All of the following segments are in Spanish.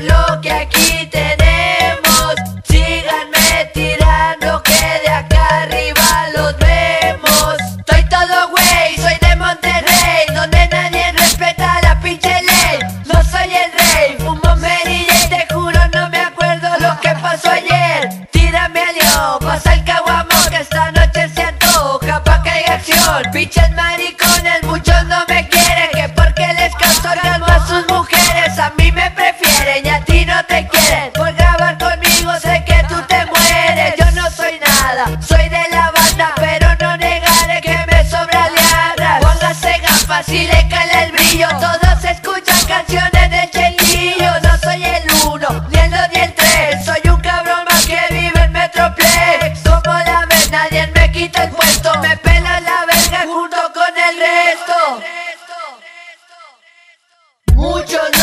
lo que aquí tenemos. Síganme tirando que de acá arriba los vemos. Soy todo güey, soy de Monterrey Donde nadie respeta la pinche ley. No soy el rey, fumo merilla y te juro no me acuerdo lo que pasó ayer. Tírame a León, pasa el caguamo que esta noche se antoja pa' que haya acción. Pinches maricón quita el puesto, me pela la verga junto con el resto. Muchos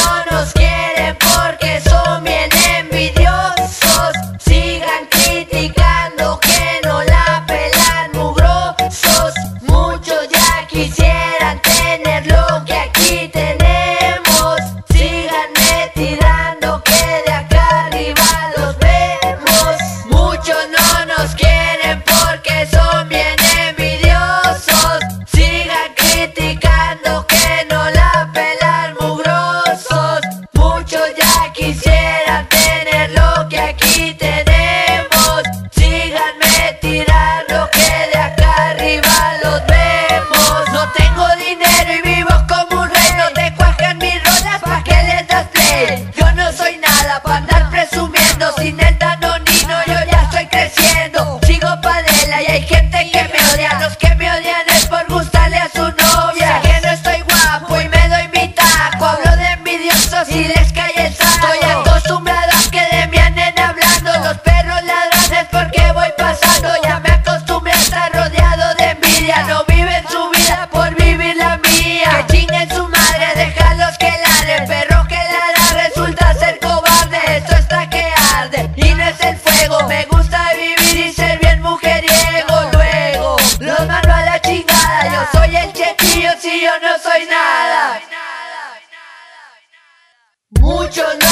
어쩌냐